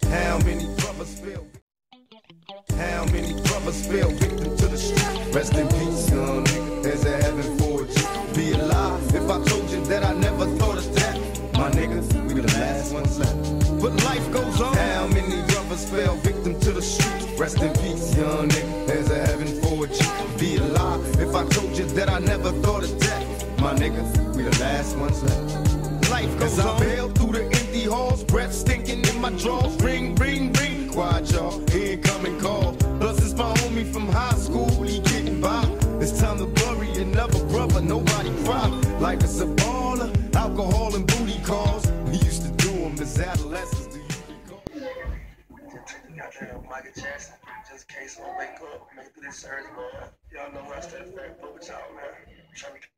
How many brothers fell? How many brothers fell victim to the street? Rest in peace, young nigga. There's a heaven for you. Be alive if I told you that I never thought of that. My niggas, we the last ones left. But life goes on. How many brothers fell victim to the street? Rest in peace, young nigga. There's a heaven for you. Be alive if I told you that I never thought of that. My niggas, we the last ones left. Life goes on. I bail through the empty halls, breath stinking in my drawers. Ring, ring, ring. Quiet, y'all. Incoming call. Plus, it's my homie from high school. He getting by. It's time to bury another brother. Nobody cry. Life is a baller. Alcohol and booty calls. We used to do them as adolescents. Do you recall? Michael Jackson, just in case I wake up, make it this man. Y'all know I stay fat, but y'all, man. Trying to